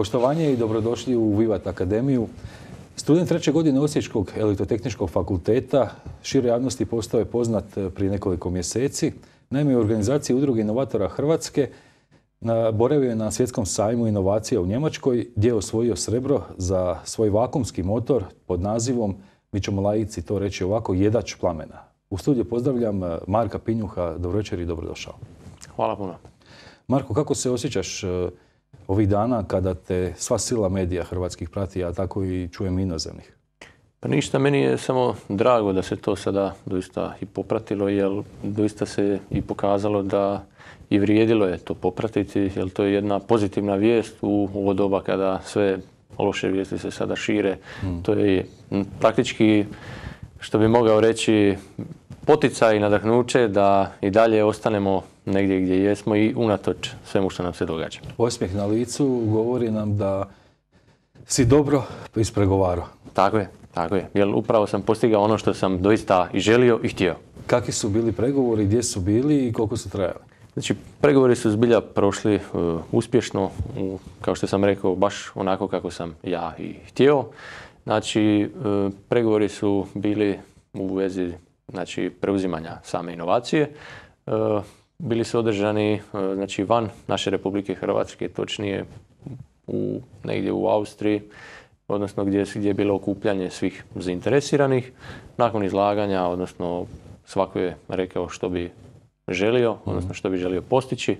Poštovanje i dobrodošli u Vivat Akademiju. Student treće godine Osječkog elektrotehničkog fakulteta šire javnosti postao je poznat prije nekoliko mjeseci. Naime, u organizaciji Udruge inovatora Hrvatske boravio je na svjetskom sajmu inovacija u Njemačkoj gdje je osvojio srebro za svoj vakumski motor pod nazivom, mi ćemo lajici to reći ovako, jedač plamena. U studiju pozdravljam Marka Pinjuha, dobro večer i dobrodošao. Hvala puno. Marko, kako se osjećaš ovih dana kada te sva sila medija hrvatskih prati, a tako i čujem inozemnih? Pa ništa, meni je samo drago da se to sada doista i popratilo, jer doista se i pokazalo da i vrijedilo je to popratiti, jer to je jedna pozitivna vijest u ovo doba kada sve loše vijesti se sada šire. Hmm. To je praktički, što bi mogao reći, poticaj i nadahnuće da i dalje ostanemo negdje gdje jesmo i unatoč svemu što nam se događa. Osmijeh na licu govori nam da si dobro ispregovarao. Tako je, tako je. Jer upravo sam postigao ono što sam doista i želio i htio. Kakvi su bili pregovori, gdje su bili i koliko su trajali? Znači, pregovori su zbilja prošli uh, uspješno, kao što sam rekao, baš onako kako sam ja i htio. Znači, uh, pregovori su bili u vezi znači, preuzimanja same inovacije. Uh, bili su održani e, znači, van naše Republike Hrvatske, točnije u, negdje u Austriji, odnosno gdje, gdje je bilo okupljanje svih zainteresiranih. Nakon izlaganja, odnosno svako je rekao što bi želio, mhm. odnosno što bi želio postići.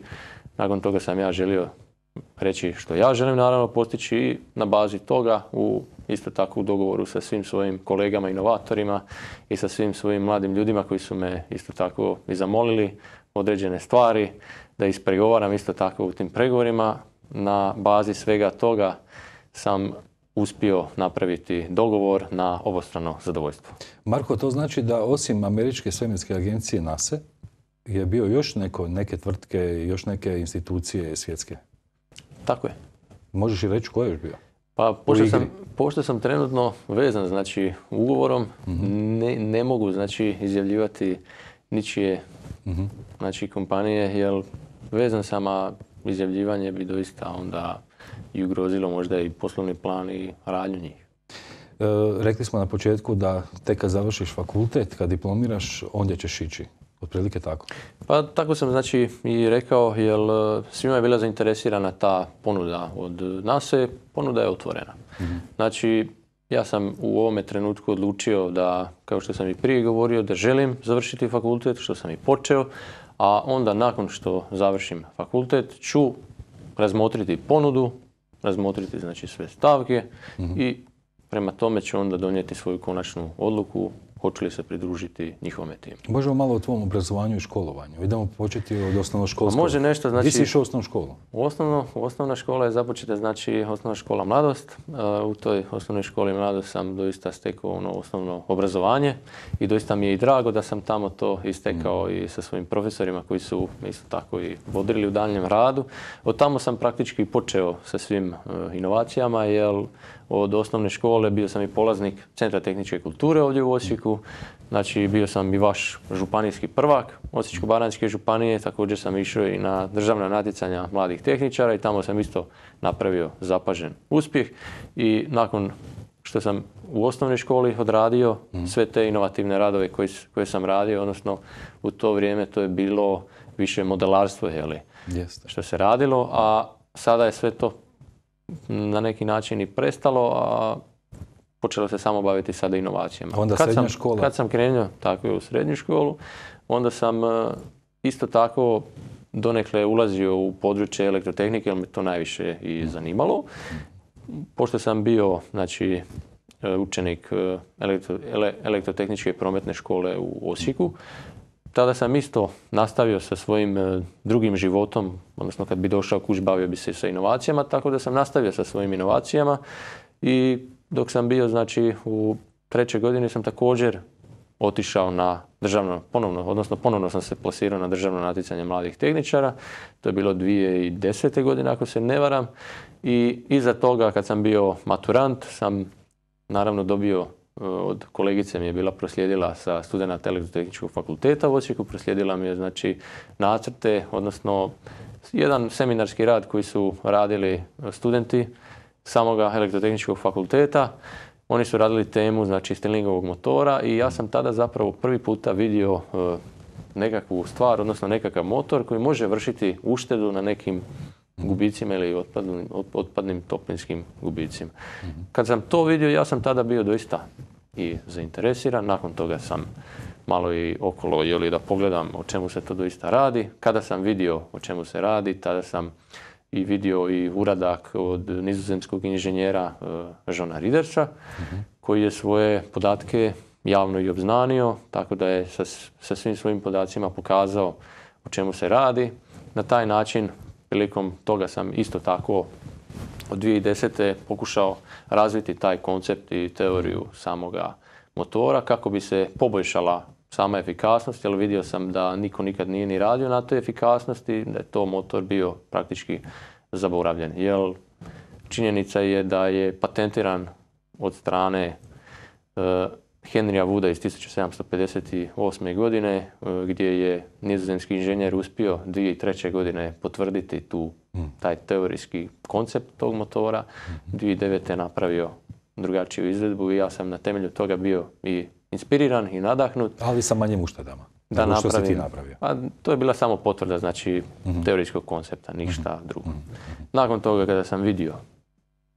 Nakon toga sam ja želio reći što ja želim naravno postići i na bazi toga u isto tako u dogovoru sa svim svojim kolegama inovatorima i sa svim svojim mladim ljudima koji su me isto tako i zamolili određene stvari, da ispregovaram isto tako u tim pregovorima. Na bazi svega toga sam uspio napraviti dogovor na obostrano zadovoljstvo. Marko, to znači da osim američke svemirske agencije NASA je bio još neko, neke tvrtke, još neke institucije svjetske? Tako je. Možeš i reći ko je još bio? Pa pošto sam, pošto sam trenutno vezan znači ugovorom, mhm. ne, ne mogu znači izjavljivati ničije Mhm. znači kompanije, jer vezan sama izjavljivanje bi doista onda i ugrozilo možda i poslovni plan i radnju njih. E, rekli smo na početku da tek kad završiš fakultet, kad diplomiraš, ondje ćeš ići. Otprilike tako. Pa tako sam znači i rekao, jer svima je bila zainteresirana ta ponuda od NASE, ponuda je otvorena. Mhm. Znači, ja sam u ovome trenutku odlučio da, kao što sam i prije govorio, da želim završiti fakultet, što sam i počeo, a onda nakon što završim fakultet ću razmotriti ponudu, razmotriti znači sve stavke mhm. i prema tome ću onda donijeti svoju konačnu odluku hoću li se pridružiti njihove timu. Možemo malo o tvom obrazovanju i školovanju. Idemo početi od osnovnoškolskog. Pa može nešto, znači... Gdje si išao osnovnu školu? Osnovno, osnovna škola je započeta, znači osnovna škola Mladost. u toj osnovnoj školi Mladost sam doista stekao ono osnovno obrazovanje i doista mi je i drago da sam tamo to istekao mm. i sa svojim profesorima koji su isto tako i vodili u daljnjem radu. Od tamo sam praktički počeo sa svim e, inovacijama, jer od osnovne škole bio sam i polaznik Centra tehničke kulture ovdje u Osijeku. Znači bio sam i vaš županijski prvak Osječko-baranjske županije, također sam išao i na državna natjecanja mladih tehničara i tamo sam isto napravio zapažen uspjeh i nakon što sam u osnovnoj školi odradio mhm. sve te inovativne radove koje, koje sam radio, odnosno u to vrijeme to je bilo više modelarstvo, jeli, što se radilo, a sada je sve to na neki način i prestalo, a počelo se samo baviti sada inovacijama. Onda kad srednja sam, škola? Kad sam krenuo tako je u srednju školu, onda sam e, isto tako donekle ulazio u područje elektrotehnike, jer me to najviše i zanimalo. Pošto sam bio znači, e, učenik e, elektro, elektrotehničke prometne škole u Osijeku, tada sam isto nastavio sa svojim e, drugim životom, odnosno kad bi došao kuć bavio bi se sa inovacijama, tako da sam nastavio sa svojim inovacijama i dok sam bio znači u trećoj godini sam također otišao na državno, ponovno, odnosno ponovno sam se plasirao na državno natjecanje mladih tehničara. To je bilo 2010. godine ako se ne varam. I iza toga kad sam bio maturant sam naravno dobio od kolegice mi je bila proslijedila sa studenta elektrotehničkog fakulteta u Osijeku, proslijedila mi je znači nacrte, odnosno jedan seminarski rad koji su radili studenti samoga elektrotehničkog fakulteta. Oni su radili temu znači Stirlingovog motora i ja sam tada zapravo prvi puta vidio e, nekakvu stvar, odnosno nekakav motor koji može vršiti uštedu na nekim gubicima ili otpadnim, otpadnim toplinskim gubicima. Kad sam to vidio, ja sam tada bio doista i zainteresiran. Nakon toga sam malo i okolo jeli, da pogledam o čemu se to doista radi. Kada sam vidio o čemu se radi, tada sam i vidio i uradak od nizozemskog inženjera Žona Ridersa, koji je svoje podatke javno i obznanio, tako da je sa, sa svim svojim podacima pokazao o čemu se radi. Na taj način, prilikom toga sam isto tako od 2010. pokušao razviti taj koncept i teoriju samoga motora kako bi se poboljšala sama efikasnost, jer vidio sam da niko nikad nije ni radio na toj efikasnosti, da je to motor bio praktički zaboravljen. Jer činjenica je da je patentiran od strane uh, Henrya Wooda iz 1758. godine, e, gdje je nizozemski inženjer uspio 2003. godine potvrditi tu, hmm. taj teorijski koncept tog motora. 2009. je napravio drugačiju izvedbu i ja sam na temelju toga bio i inspiriran i nadahnut. Ali sa manjim uštedama. Da napravim, što si ti napravio? Pa, to je bila samo potvrda znači, mm teorijskog koncepta, ništa mm drugo. Nakon toga kada sam vidio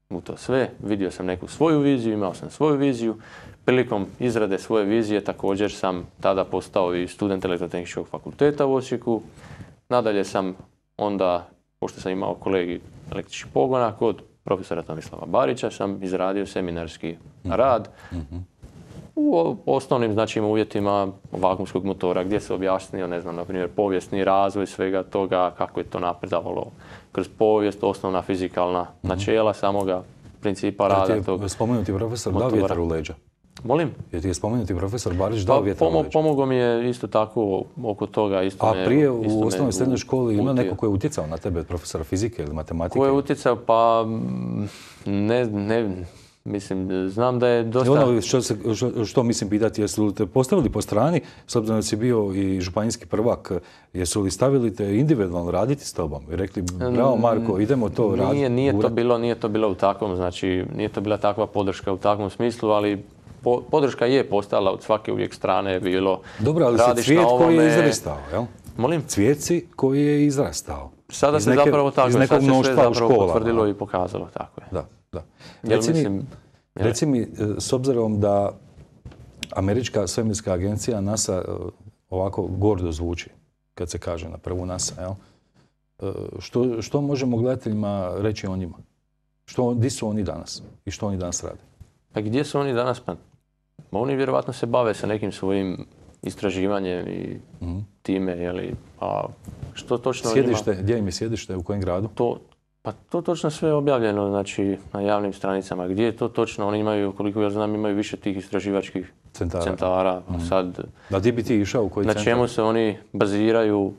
u to sve, vidio sam neku svoju viziju, imao sam svoju viziju. Prilikom izrade svoje vizije također sam tada postao i student elektrotehničkog fakulteta u Osijeku. Nadalje sam onda, pošto sam imao kolegi električnih pogona, kod profesora Tomislava Barića sam izradio seminarski mhm. rad mhm u osnovnim znači, uvjetima vakumskog motora gdje se objasnio, ne znam, na primjer, povijesni razvoj svega toga, kako je to napredavalo kroz povijest, osnovna fizikalna mm načela samoga principa rada. Ti je spomenuti profesor dao vjetar u leđa? Molim? Je ti je spomenuti profesor Barić dao pa, vjetar u leđa? Pomogao mi je isto tako oko toga. Isto A prije u osnovnoj srednjoj školi ima neko koji je utjecao na tebe, profesora fizike ili matematike? Ko je utjecao? Pa ne, ne, Mislim, znam da je dosta... Ono što, se, što, što, mislim pitati, jesu li te postavili po strani, s obzirom da si bio i županijski prvak, jesu li stavili te individualno raditi s tobom i rekli, bravo Marko, idemo to raditi? Nije, nije, to bilo, nije to bilo u takvom, znači, nije to bila takva podrška u takvom smislu, ali podrška je postala od svake uvijek strane bilo. Dobro, ali si cvijet koji je izrastao, jel? Molim? Cvijeci koji je izrastao. Sada se zapravo tako, sad se sve zapravo potvrdilo i pokazalo, tako je. Da. Da. Reci, mi, reci mi, s obzirom da američka svemirska agencija NASA e, ovako gordo zvuči kad se kaže na prvu NASA, jel? E, što, što možemo gledateljima reći o njima? Što, gdje su oni danas i što oni danas rade? Pa gdje su oni danas? Pa oni vjerovatno se bave sa nekim svojim istraživanjem i mm time, jeli, a što točno Sjedište, gdje im je sjedište, u kojem gradu? To, pa to točno sve je objavljeno znači, na javnim stranicama. Gdje je to točno? Oni imaju, koliko ja znam, imaju više tih istraživačkih centara. centara. Mm. Sad, da gdje bi ti išao? U koji na čemu se oni baziraju?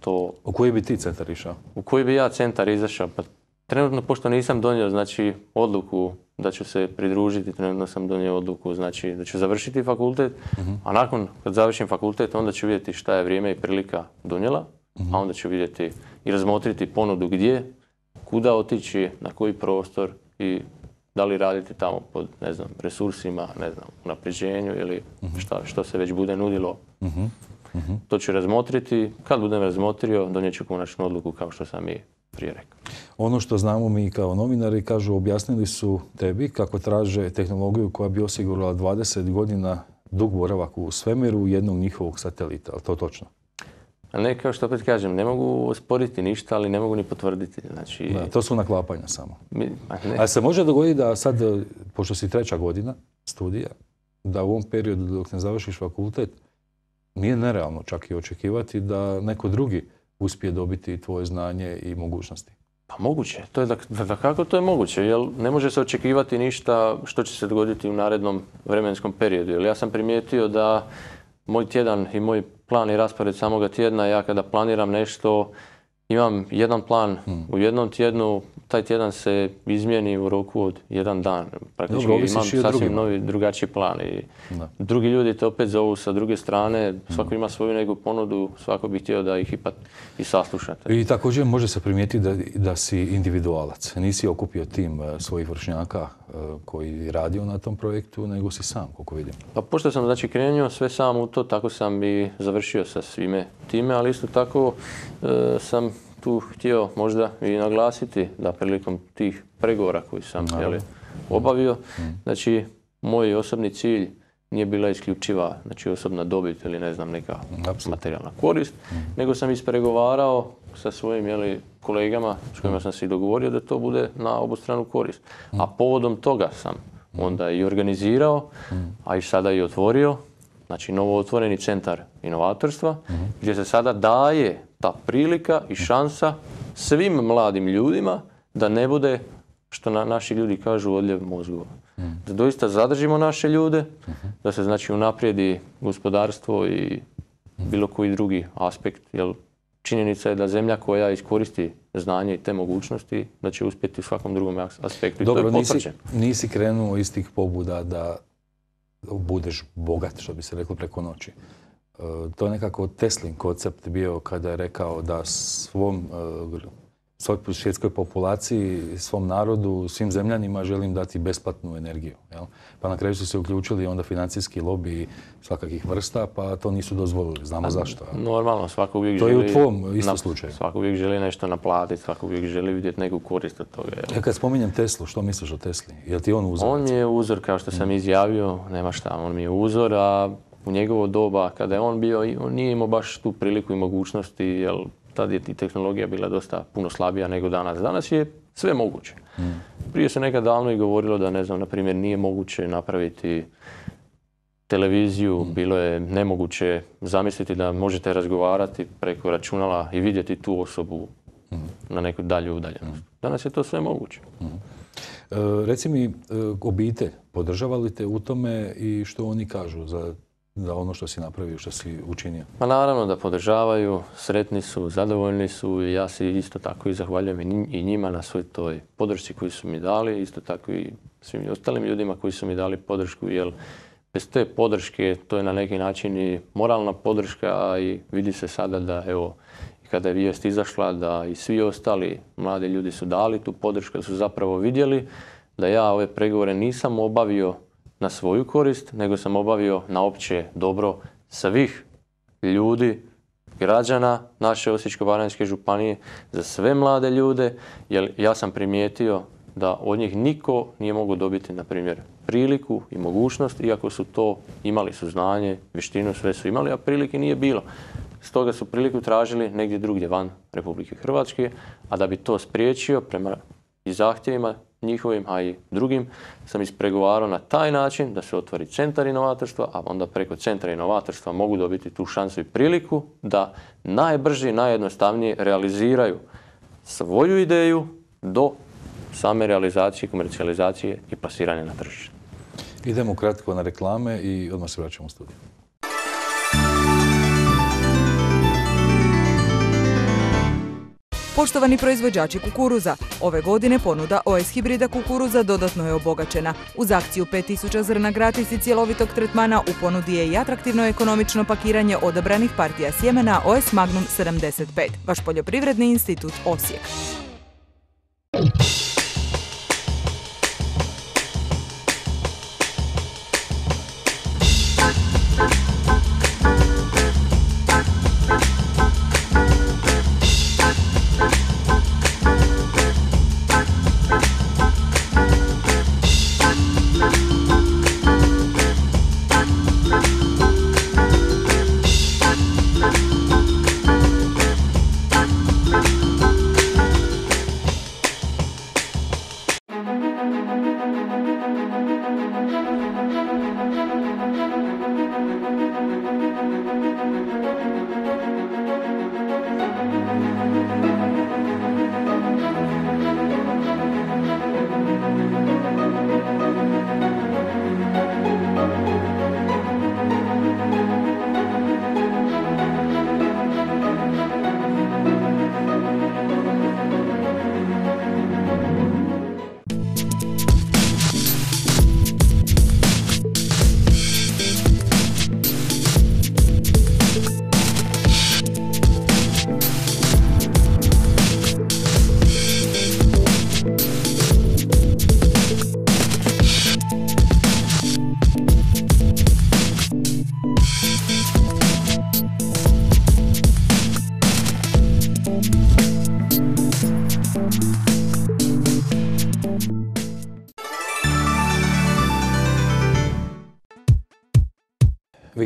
To... U koji bi ti centar išao? U koji bi ja centar izašao? Pa trenutno, pošto nisam donio znači, odluku da ću se pridružiti, trenutno sam donio odluku znači, da ću završiti fakultet, mhm. a nakon kad završim fakultet onda ću vidjeti šta je vrijeme i prilika donijela, a mhm. onda ću vidjeti i razmotriti ponudu gdje, kuda otići, na koji prostor i da li raditi tamo pod, ne znam, resursima, ne znam, napređenju ili mhm. šta, što se već bude nudilo. Mhm. To ću razmotriti. Kad budem razmotrio, donijet ću konačnu odluku kao što sam i prije rekao. Ono što znamo mi kao novinari, kažu, objasnili su tebi kako traže tehnologiju koja bi osigurala 20 godina dug boravak u svemiru jednog njihovog satelita. Ali to točno? Ne, kao što opet kažem, ne mogu osporiti ništa, ali ne mogu ni potvrditi. Znači... to su naklapanja samo. Mi, A se može dogoditi da sad, pošto si treća godina studija, da u ovom periodu dok ne završiš fakultet, nije nerealno čak i očekivati da neko drugi uspije dobiti tvoje znanje i mogućnosti. Pa moguće, to je da, da kako to je moguće, jer ne može se očekivati ništa što će se dogoditi u narednom vremenskom periodu. Jer ja sam primijetio da moj tjedan i moj plan i raspored samoga tjedna, ja kada planiram nešto, imam jedan plan hmm. u jednom tjednu, taj tjedan se izmijeni u roku od jedan dan. Praktički Dobro, imam sasvim novi, drugačiji plan. I Da. drugi ljudi te opet zovu sa druge strane, svako ima svoju neku ponudu, svako bi htio da ih ipak i saslušate. I također može se primijetiti da, da si individualac. Nisi okupio tim e, svojih vršnjaka koji je radio na tom projektu, nego si sam, koliko vidim. Pa pošto sam znači krenuo sve sam u to, tako sam i završio sa svime time, ali isto tako e, sam tu htio možda i naglasiti da prilikom tih pregovora koji sam jeli, obavio, znači moj osobni cilj nije bila isključiva znači osobna dobit ili ne znam neka Apsolutno. materijalna korist, nego sam ispregovarao sa svojim jeli, kolegama s kojima sam se i dogovorio da to bude na obostranu korist. A povodom toga sam onda i organizirao, a i sada i otvorio, znači novo otvoreni centar inovatorstva, gdje se sada daje ta prilika i šansa svim mladim ljudima da ne bude, što na, naši ljudi kažu, odljev mozgova. Da doista zadržimo naše ljude, da se znači unaprijedi gospodarstvo i bilo koji drugi aspekt, jer činjenica je da zemlja koja iskoristi znanje i te mogućnosti, da će uspjeti u svakom drugom as- aspektu. I to Dobro, je nisi, nisi krenuo iz tih pobuda da budeš bogat, što bi se reklo preko noći. E, to je nekako Teslin koncept bio kada je rekao da svom e, svoj svjetskoj populaciji, svom narodu, svim zemljanima želim dati besplatnu energiju. Jel? Pa na kraju su se uključili onda financijski lobby svakakih vrsta, pa to nisu dozvolili. Znamo zašto. jel? Normalno, svako uvijek To je želi... u tvom isto slučaju. Svako uvijek želi nešto naplatiti, svako uvijek želi vidjeti neku korist od toga. jel? Ja kad spominjem Teslu, što misliš o Tesli? Je ti on uzor? On mi je uzor, kao što sam izjavio, nema šta, on mi je uzor, a u njegovo doba, kada je on bio, on nije imao baš tu priliku i mogućnosti, jer tad je i tehnologija bila dosta puno slabija nego danas. Danas je sve moguće. Prije se nekad davno i govorilo da, ne znam, na primjer, nije moguće napraviti televiziju, bilo je nemoguće zamisliti da možete razgovarati preko računala i vidjeti tu osobu na neku dalju udaljenost. Danas je to sve moguće. E, Reci mi, e, obitelj, podržava li te u tome i što oni kažu za, za ono što si napravio, što si učinio? Pa naravno da podržavaju, sretni su, zadovoljni su i ja se isto tako i zahvaljujem i nji- i njima na svoj toj podršci koju su mi dali, isto tako i svim ostalim ljudima koji su mi dali podršku, jer bez te podrške to je na neki način i moralna podrška a i vidi se sada da evo kada je vijest izašla da i svi ostali mladi ljudi su dali tu podršku, da su zapravo vidjeli da ja ove pregovore nisam obavio na svoju korist, nego sam obavio na opće dobro svih ljudi, građana naše Osječko-baranjske županije, za sve mlade ljude, jer ja sam primijetio da od njih niko nije mogao dobiti, na primjer, priliku i mogućnost, iako su to imali su znanje, vještinu, sve su imali, a prilike nije bilo. Stoga su priliku tražili negdje drugdje van Republike Hrvatske, a da bi to spriječio prema i zahtjevima njihovim, a i drugim, sam ispregovarao na taj način da se otvori centar inovatorstva, a onda preko centra inovatorstva mogu dobiti tu šansu i priliku da najbrže i najjednostavnije realiziraju svoju ideju do same realizacije, komercijalizacije i plasiranja na tržište. Idemo kratko na reklame i odmah se vraćamo u studiju. Poštovani proizvođači kukuruza, ove godine ponuda OS hibrida kukuruza dodatno je obogaćena. Uz akciju 5000 zrna gratis i cjelovitog tretmana u ponudi je i atraktivno ekonomično pakiranje odabranih partija sjemena OS Magnum 75. Vaš poljoprivredni institut Osijek.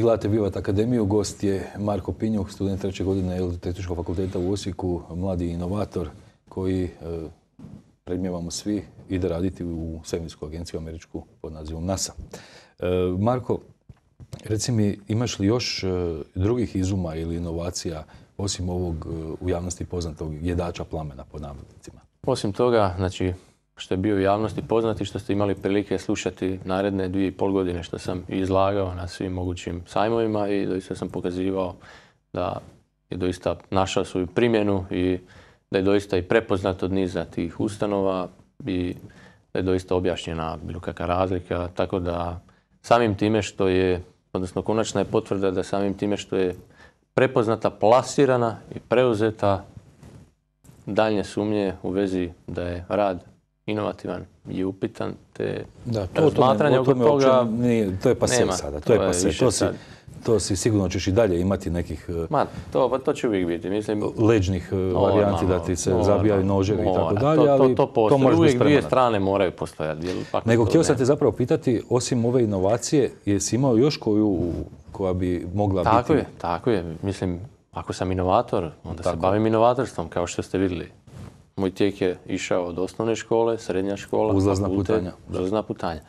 Gledate Vivat Akademiju, gost je Marko Pinjuh, student treće godine Elektrotehničkog fakulteta u Osijeku, mladi inovator koji, e, predmjevamo svi, ide raditi u svemirsku agenciju američku pod nazivom NASA. E, Marko, reci mi, imaš li još e, drugih izuma ili inovacija osim ovog u javnosti poznatog jedača plamena pod navodnicima? Osim toga, znači, što je bio u javnosti poznati, što ste imali prilike slušati naredne dvije i pol godine što sam izlagao na svim mogućim sajmovima i doista sam pokazivao da je doista našao svoju primjenu i da je doista i prepoznat od niza tih ustanova i da je doista objašnjena bilo kakva razlika, tako da samim time što je, odnosno konačna je potvrda da samim time što je prepoznata, plasirana i preuzeta daljnje sumnje u vezi da je rad inovativan i upitan, te da, to, razmatranje oko toga nije, to je pase sada, to, je pase, to si, to si sigurno ćeš i dalje imati nekih e, Ma, to, pa to će uvijek biti. Mislim, leđnih e, varijanti da ti se zabijaju noževi i tako dalje, ali to, to, to, to uvijek dvije strane moraju postojati. Nego htio sam te zapravo pitati, osim ove inovacije, jesi imao još koju koja bi mogla tako biti? Tako je, tako je. Mislim, ako sam inovator, onda se bavim inovatorstvom, kao što ste vidjeli. Moj tijek je išao od osnovne škole, srednja škola, uzlazna putanja. Uzlazna putanja.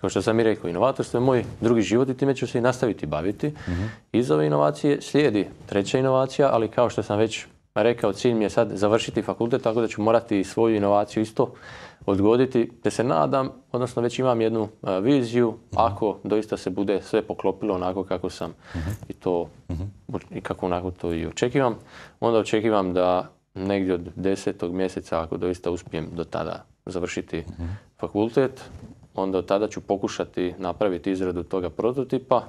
Kao što sam i rekao, inovatorstvo je moj drugi život i time ću se i nastaviti baviti. uh Iz ove inovacije slijedi treća inovacija, ali kao što sam već rekao, cilj mi je sad završiti fakultet, tako da ću morati svoju inovaciju isto odgoditi, te se nadam, odnosno već imam jednu viziju, uh ako doista se bude sve poklopilo onako kako sam i to, i kako onako to i očekivam, onda očekivam da negdje od desetog mjeseca, ako doista uspijem do tada završiti fakultet, onda od tada ću pokušati napraviti izradu toga prototipa.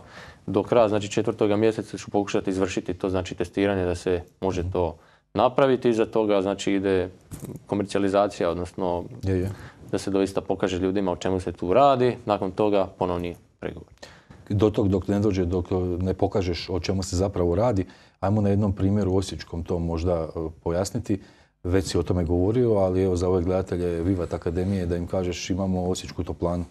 Do kraja, znači četvrtoga mjeseca ću pokušati izvršiti to, znači testiranje da se može to napraviti. Iza toga, znači ide komercijalizacija, odnosno da se doista pokaže ljudima o čemu se tu radi. Nakon toga ponovni pregovor. Do tog dok ne dođe, dok ne pokažeš o čemu se zapravo radi, Ajmo na jednom primjeru osječkom to možda e, pojasniti. Već si o tome govorio, ali evo za ove gledatelje Vivat Akademije da im kažeš imamo osječku toplanu.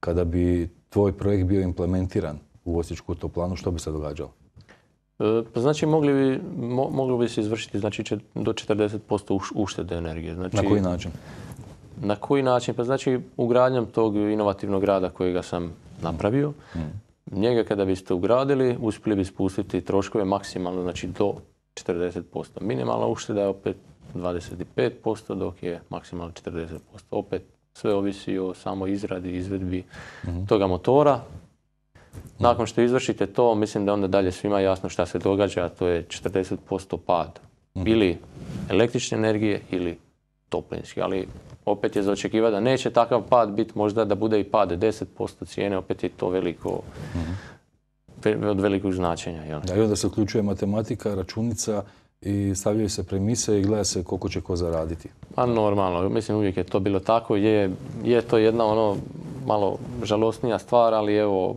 Kada bi tvoj projekt bio implementiran u osječku toplanu, što bi se događalo? E, pa znači mogli bi, moglo bi se izvršiti znači, do 40% uštede energije. Znači, na koji način? Na koji način? Pa znači ugradnjom tog inovativnog rada kojega sam napravio, mm. Njega kada biste ugradili, uspjeli bi spustiti troškove maksimalno, znači do 40%. Minimalna ušteda je opet 25%, dok je maksimalno 40%. Opet sve ovisi o samoj izradi, izvedbi mhm. toga motora. Nakon što izvršite to, mislim da onda dalje svima jasno šta se događa, a to je 40% pad. Mhm. Ili električne energije ili toplinski, ali opet je za očekivati da neće takav pad biti možda da bude i pad 10% cijene, opet je to veliko, od velikog značenja. Jel? Da, i onda se uključuje matematika, računica i stavljaju se premise i gleda se koliko će ko zaraditi. Pa normalno, mislim uvijek je to bilo tako, je, je to jedna ono malo žalosnija stvar, ali evo...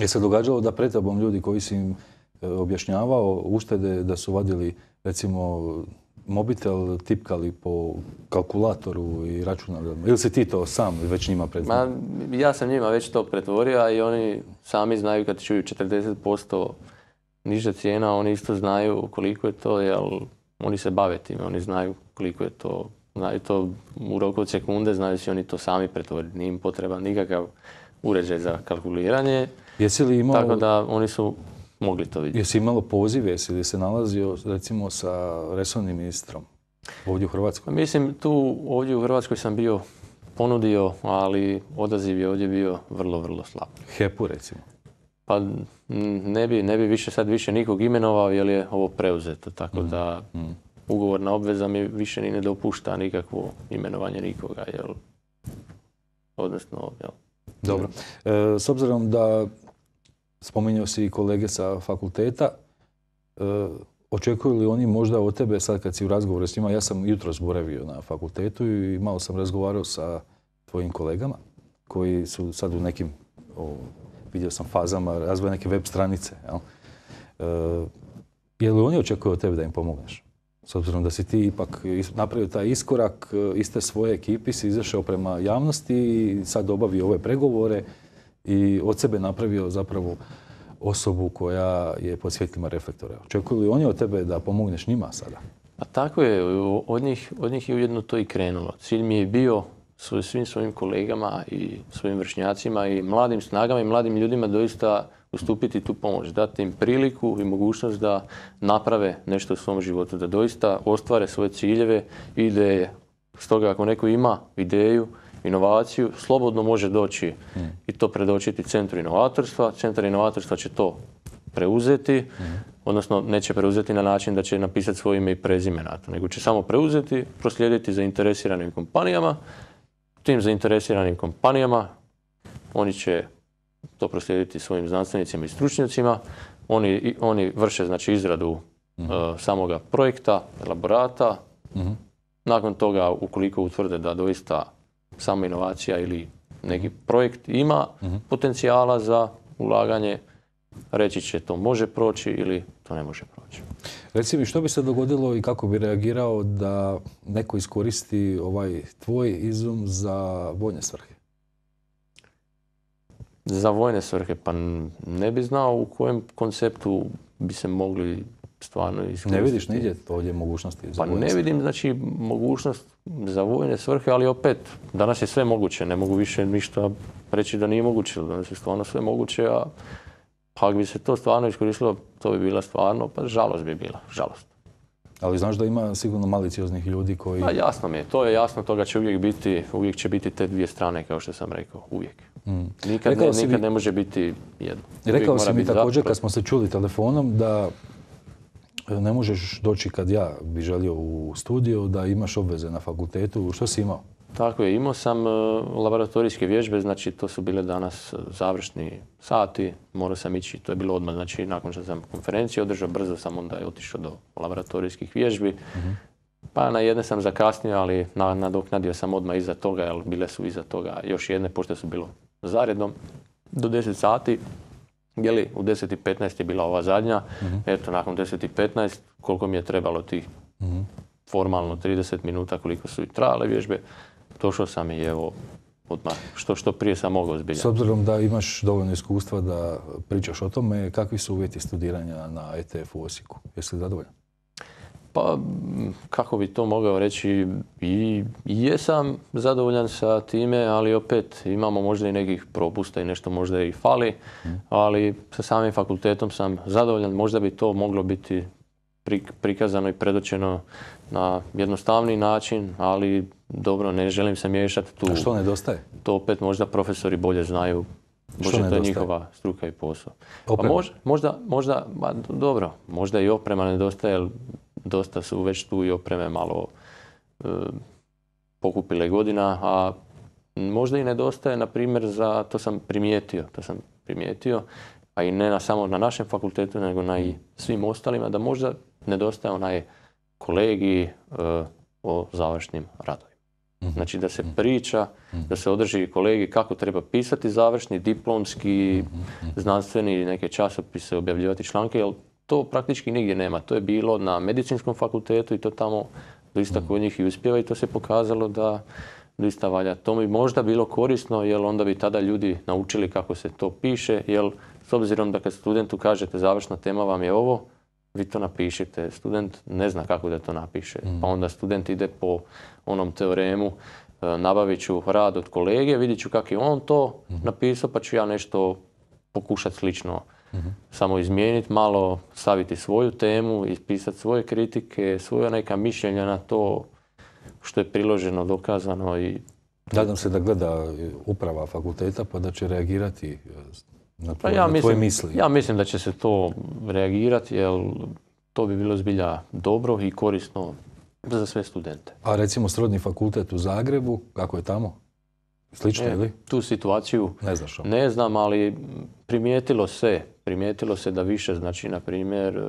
Je se događalo da pred ljudi koji si im e, objašnjavao uštede da su vadili recimo mobitel tipkali po kalkulatoru i računalima? Ili si ti to sam već njima pretvorio? Ja sam njima već to pretvorio, i oni sami znaju kad čuju 40% niža cijena, oni isto znaju koliko je to, jer oni se bave time, oni znaju koliko je to, znaju to u roku od sekunde, znaju si oni to sami pretvoriti, nije im potreban nikakav uređaj za kalkuliranje. Jesi li imao... Tako da oni su mogli to vidjeti. Jesi imalo poziv, jesi li se nalazio recimo sa resornim ministrom ovdje u Hrvatskoj? Mislim, tu ovdje u Hrvatskoj sam bio ponudio, ali odaziv je ovdje bio vrlo, vrlo slab. HEP-u recimo? Pa ne bi, ne bi više sad više nikog imenovao jer je ovo preuzeto, tako mm. da mm. ugovorna obveza mi više ni ne dopušta nikakvo imenovanje nikoga, jel? Odnosno, jel? Dobro. E, s obzirom da spominjao si i kolege sa fakulteta. E, očekuju li oni možda od tebe, sad kad si u razgovoru s njima, ja sam jutro boravio na fakultetu i malo sam razgovarao sa tvojim kolegama koji su sad u nekim, vidio sam fazama razvoja neke web stranice. Jel? E, je li oni očekuju od tebe da im pomogneš? S obzirom da si ti ipak napravio taj iskorak, e, iste svoje ekipi si izašao prema javnosti i sad obavio ove pregovore i od sebe napravio zapravo osobu koja je pod svjetlima reflektora. Očekuju li oni od tebe da pomogneš njima sada? A tako je, od njih, od njih je ujedno to i krenulo. Cilj mi je bio svim svojim kolegama i svojim vršnjacima i mladim snagama i mladim ljudima doista ustupiti tu pomoć, dati im priliku i mogućnost da naprave nešto u svom životu, da doista ostvare svoje ciljeve i ideje. Stoga ako neko ima ideju, inovaciju, slobodno može doći i to predočiti centru inovatorstva. Centar inovatorstva će to preuzeti, odnosno neće preuzeti na način da će napisati svoje ime i prezime na to, nego će samo preuzeti, proslijediti zainteresiranim kompanijama. Tim zainteresiranim kompanijama oni će to proslijediti svojim znanstvenicima i stručnjacima. Oni, oni vrše znači izradu uh, samoga projekta, elaborata. Mhm. Nakon toga, ukoliko utvrde da doista sama inovacija ili neki projekt ima mhm. potencijala za ulaganje, reći će to može proći ili to ne može proći. Reci mi što bi se dogodilo i kako bi reagirao da neko iskoristi ovaj tvoj izum za vojne svrhe? Za vojne svrhe, pa ne bi znao u kojem konceptu bi se mogli stvarno iskoristiti. Ne vidiš nigdje ovdje mogućnosti za Pa ne vidim znači mogućnost za vojne svrhe, ali opet danas je sve moguće, ne mogu više ništa reći da nije moguće, danas je stvarno sve moguće, a pa ako bi se to stvarno iskoristilo, to bi bila stvarno, pa žalost bi bila, žalost. Ali znaš da ima sigurno malicioznih ljudi koji... Pa jasno mi je, to je jasno, toga će uvijek biti, uvijek će biti te dvije strane, kao što sam rekao, uvijek. Mm. Nikad, ne, nikad ne može biti jedno. Rekao si mi također kad smo se čuli telefonom da ne možeš doći kad ja bi želio u studiju, da imaš obveze na fakultetu. Što si imao? Tako je, imao sam e, laboratorijske vježbe, znači to su bile danas e, završni sati, morao sam ići, to je bilo odmah, znači nakon što sam konferenciju održao, brzo sam onda je otišao do laboratorijskih vježbi. Mhm. Pa na jedne sam zakasnio, ali nadoknadio sam odmah iza toga, jer bile su iza toga još jedne, pošto su bilo zaredom, do 10 sati. Jeli, u 10.15 je bila ova zadnja, mhm. eto nakon 10.15 koliko mi je trebalo tih mhm. formalno 30 minuta koliko su i trajale vježbe, došao sam i evo odmah što, što prije sam mogao zbiljati. S obzirom da imaš dovoljno iskustva da pričaš o tome, kakvi su uvjeti studiranja na ETF u Osijeku? Jesi li zadovoljan? Pa, kako bi to mogao reći, i jesam zadovoljan sa time, ali opet imamo možda i nekih propusta i nešto možda i fali, ali sa samim fakultetom sam zadovoljan. Možda bi to moglo biti prikazano i predočeno na jednostavni način, ali dobro, ne želim se miješati tu. A što nedostaje? To opet možda profesori bolje znaju. Možda to je njihova struka i posao. Pa možda, možda, dobro, možda i oprema nedostaje, dosta su već tu i opreme malo e, pokupile godina, a možda i nedostaje, na primjer, za, to sam primijetio, to sam primijetio, a i ne na, samo na našem fakultetu, nego na i svim ostalima, da možda nedostaje onaj kolegi e, o završnim radovima. Mhm. Znači da se mhm. priča, mhm. da se održi kolegi kako treba pisati završni, diplomski, znanstveni, neke časopise, objavljivati članke, jer to praktički nigdje nema. To je bilo na medicinskom fakultetu i to tamo doista kod njih i uspjeva i to se pokazalo da doista valja. To bi možda bilo korisno jer onda bi tada ljudi naučili kako se to piše jer s obzirom da kad studentu kažete završna tema vam je ovo, vi to napišete. Student ne zna kako da to napiše. Mm. Pa onda student ide po onom teoremu, e, nabavit ću rad od kolege, vidit ću kako je on to mm. napisao, pa ću ja nešto pokušati slično Samo izmijeniti malo, staviti svoju temu, ispisati svoje kritike, svoja neka mišljenja na to što je priloženo, dokazano i... Nadam se da gleda uprava fakulteta pa da će reagirati e, na, pa ja mislim, misli. Ja mislim da će se to reagirati jer to bi bilo zbilja dobro i korisno za sve studente. A recimo srodni fakultet u Zagrebu, kako je tamo? Slično ili? Tu situaciju ne, znaš ne znam, ali primijetilo se, primijetilo se da više, znači, na primjer, e,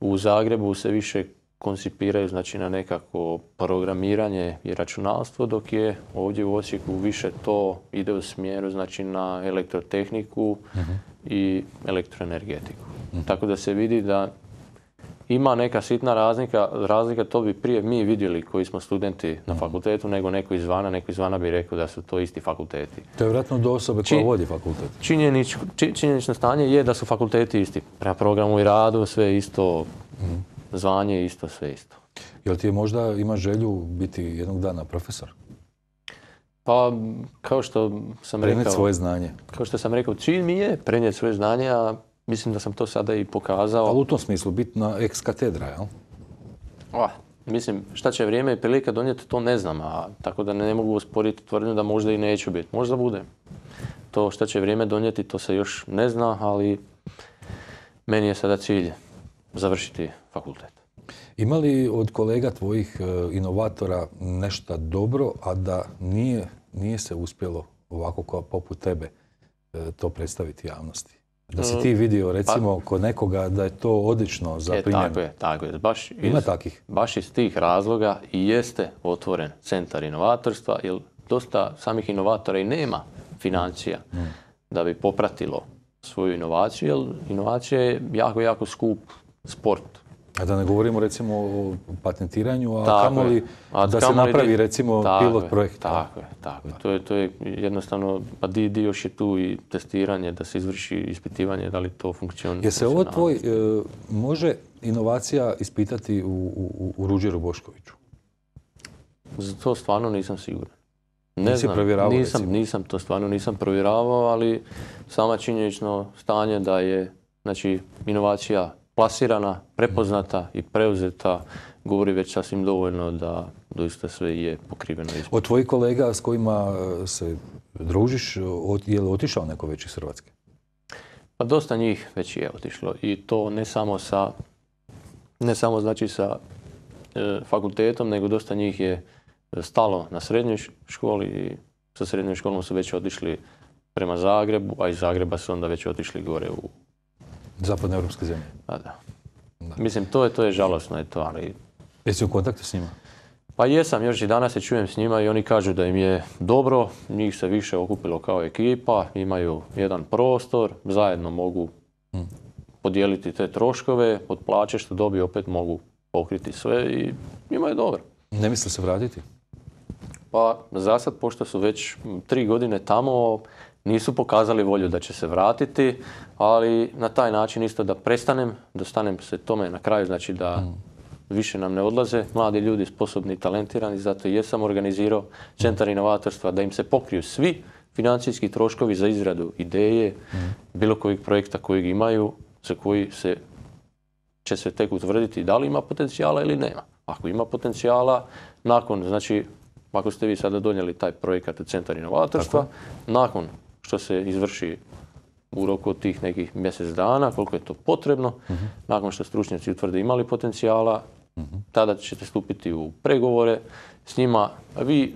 u Zagrebu se više koncipiraju znači, na nekako programiranje i računalstvo, dok je ovdje u Osijeku više to ide u smjeru znači, na elektrotehniku uh i elektroenergetiku. uh Tako da se vidi da ima neka sitna razlika, razlika to bi prije mi vidjeli koji smo studenti na fakultetu nego neko izvana, neko izvana bi rekao da su to isti fakulteti. To je vjerojatno do osobe koja vodi fakultet. Činjenič, činjenično stanje je da su fakulteti isti. Prema programu i radu sve isto, zvanje isto, sve isto. Jel ti je možda ima želju biti jednog dana profesor? Pa, kao što sam rekao... svoje znanje. Kao što sam rekao, cilj mi je prenijeti svoje znanje, a mislim da sam to sada i pokazao. Ali u tom smislu, biti na ex katedra, jel? Ah, mislim, šta će vrijeme i prilika donijeti, to ne znam, a tako da ne, mogu usporiti tvrdnju da možda i neću biti. Možda bude. To šta će vrijeme donijeti, to se još ne zna, ali meni je sada cilj završiti fakultet. Ima li od kolega tvojih e, inovatora nešto dobro, a da nije, nije se uspjelo ovako kao poput tebe e, to predstaviti javnosti? Da si ti vidio recimo pa, kod nekoga da je to odlično za e, Tako je, tako je. Baš Ima takih? Baš iz tih razloga i jeste otvoren centar inovatorstva, jer dosta samih inovatora i nema financija mm. da bi popratilo svoju inovaciju, jer inovacija je jako, jako skup sport a da ne govorimo recimo o patentiranju, a kamoli da se napravi recimo pilot projekt. Tako je, tako je. To je, to je jednostavno, pa dio još je tu i testiranje, da se izvrši ispitivanje da li to funkcionira. Je se ovo tvoj, e, može inovacija ispitati u, u, u Ruđeru Boškoviću? Za to stvarno nisam siguran. Ne znam, nisam, nisam, to stvarno nisam provjeravao, ali sama činjenično stanje da je znači, inovacija plasirana, prepoznata i preuzeta govori već sasvim dovoljno da doista sve je pokriveno. Od tvojih kolega s kojima e, se družiš, je li otišao neko već iz Hrvatske? Pa dosta njih već je otišlo i to ne samo sa ne samo znači sa e, fakultetom, nego dosta njih je stalo na srednjoj školi i sa srednjom školom su već otišli prema Zagrebu, a iz Zagreba su onda već otišli gore u Zapadne europske zemlje. Pa da. Mislim, to je, to je žalosno, to, ali... Jesi u kontaktu s njima? Pa jesam, još i danas se čujem s njima i oni kažu da im je dobro, njih se više okupilo kao ekipa, imaju jedan prostor, zajedno mogu hmm. podijeliti te troškove, od plaće što dobiju opet mogu pokriti sve i njima je dobro. Ne misle se vratiti? Pa za sad, pošto su već tri godine tamo, nisu pokazali volju da će se vratiti, ali na taj način isto da prestanem, da stanem se tome na kraju, znači da mm. više nam ne odlaze mladi ljudi sposobni i talentirani, zato jesam organizirao centar inovatorstva da im se pokriju svi financijski troškovi za izradu ideje, mm. bilo kojeg projekta kojeg imaju, za koji se će se tek utvrditi da li ima potencijala ili nema. Ako ima potencijala, nakon, znači, ako ste vi sada donijeli taj projekat u Centar inovatorstva, nakon što se izvrši u roku od tih nekih mjesec dana, koliko je to potrebno. Nakon što stručnjaci utvrde imali potencijala, tada ćete stupiti u pregovore s njima. Vi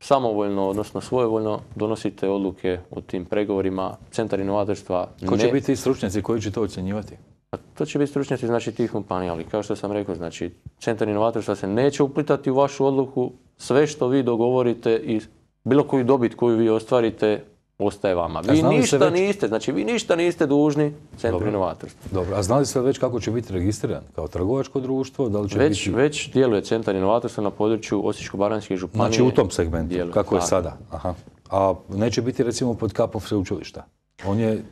samovoljno, odnosno svojevoljno donosite odluke o tim pregovorima. Centar inovatorstva Ko će biti stručnjaci koji će to ocjenjivati? A to će biti stručnjaci znači tih kompanija, ali kao što sam rekao, znači centar inovatorstva se neće uplitati u vašu odluku. Sve što vi dogovorite i bilo koju dobit koju vi ostvarite ostaje vama. Vi ništa niste, znači vi ništa niste dužni centru inovatorstva. Dobro, a znali ste već kako će biti registriran? Kao trgovačko društvo? Da li će već, biti... već djeluje centar inovatorstva na području Osječko-Baranjske županije. Znači u tom segmentu, kako je sada? Aha. A neće biti recimo pod kapom sveučilišta? On je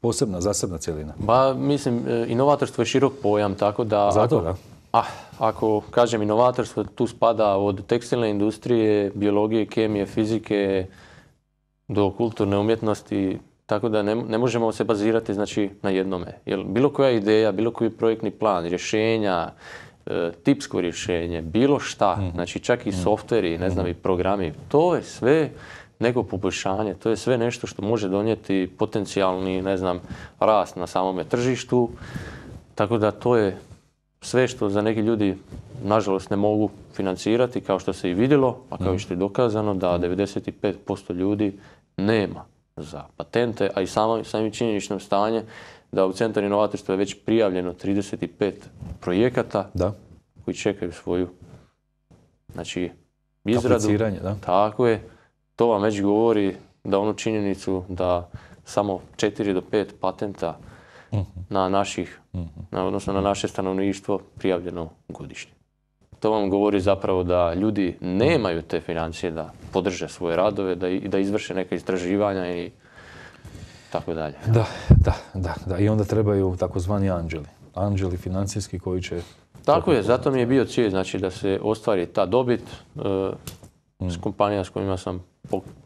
posebna, zasebna cjelina. Ba, mislim, e, inovatorstvo je širok pojam, tako da... Zato, da? Ah, ako kažem inovatorstvo, tu spada od tekstilne industrije, biologije, kemije, fizike, do kulturne umjetnosti, tako da ne, ne možemo se bazirati znači, na jednome. Jer bilo koja ideja, bilo koji projektni plan, rješenja, e, tipsko rješenje, bilo šta, mm. znači čak i mm. softveri, ne znam, mm. i programi, to je sve neko poboljšanje, to je sve nešto što može donijeti potencijalni, ne znam, rast na samome tržištu. Tako da to je sve što za neki ljudi nažalost ne mogu financirati, kao što se i vidjelo, a kao što je dokazano da 95% ljudi nema za patente, a i samo, samim činjeničnom stanje da u Centar inovatorstva je već prijavljeno 35 projekata da. koji čekaju svoju znači, izradu. Da. Tako je. To vam već govori da onu činjenicu da samo 4 do 5 patenta na naših, na, odnosno na naše stanovništvo prijavljeno godišnje. To vam govori zapravo da ljudi nemaju te financije da podrže svoje radove, da, i- da izvrše neka istraživanja i tako dalje. Da, da, da, da. I onda trebaju takozvani anđeli. Anđeli financijski koji će... Tako je, zato mi je bio cilj znači, da se ostvari ta dobit e, s kompanija s kojima sam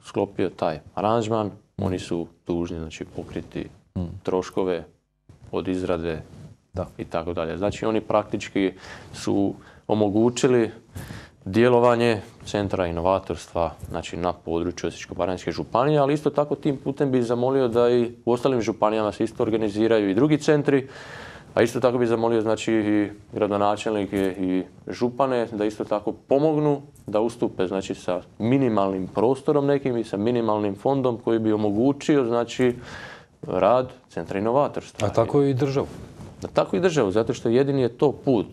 sklopio taj aranžman. Oni su dužni znači, pokriti troškove od izrade Da. i tako dalje. Znači oni praktički su omogućili djelovanje centra inovatorstva znači na području Osječko-baranjske županije, ali isto tako tim putem bi zamolio da i u ostalim županijama se isto organiziraju i drugi centri, a isto tako bi zamolio znači i gradonačelnike i župane da isto tako pomognu da ustupe znači sa minimalnim prostorom nekim i sa minimalnim fondom koji bi omogućio znači rad centra inovatorstva. A tako i državu. Tako i državu, zato što jedini je to put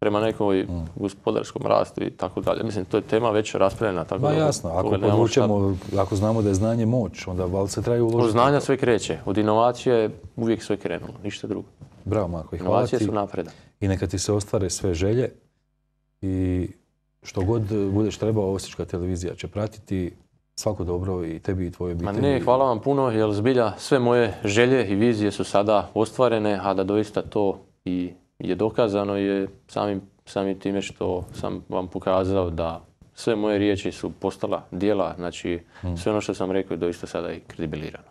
prema nekoj Mm. gospodarskom rastu i tako dalje. Mislim, to je tema već raspravljena. Tako Ma da jasno, ako šta- podvučemo, ako znamo da je znanje moć, onda valjda se treba Od uložiti. znanja sve kreće, od inovacije je uvijek sve krenulo, ništa drugo. Bravo, Marko, i hvala Inovacije ti. su napredak. I neka ti se ostvare sve želje i što god budeš trebao, Osječka televizija će pratiti svako dobro i tebi i tvojoj Ma obitelji. ne, hvala vam puno, jer zbilja sve moje želje i vizije su sada ostvarene, a da doista to i je dokazano je samim, samim time što sam vam pokazao da sve moje riječi su postala dijela, znači Mm. sve ono što sam rekao je doista sada i kredibilirano.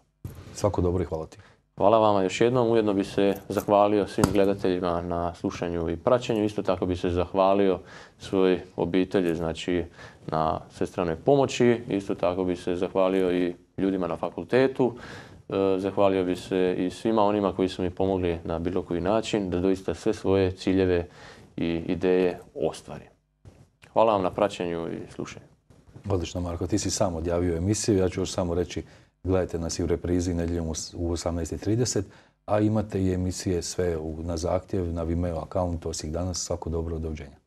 Svako dobro i hvala ti. Hvala vama još jednom, ujedno bi se zahvalio svim gledateljima na slušanju i praćenju, isto tako bi se zahvalio svojoj obitelji, znači na svestranoj pomoći, isto tako bi se zahvalio i ljudima na fakultetu, zahvalio bi se i svima onima koji su mi pomogli na bilo koji način da doista sve svoje ciljeve i ideje ostvarim. Hvala vam na praćenju i slušanju. Odlično, Marko. Ti si sam odjavio emisiju. Ja ću još samo reći, gledajte nas i u reprizi nedjeljom u s- u 18.30, a imate i emisije sve na zahtjev, na Vimeo akauntu Osijek danas. Svako dobro, doviđenja.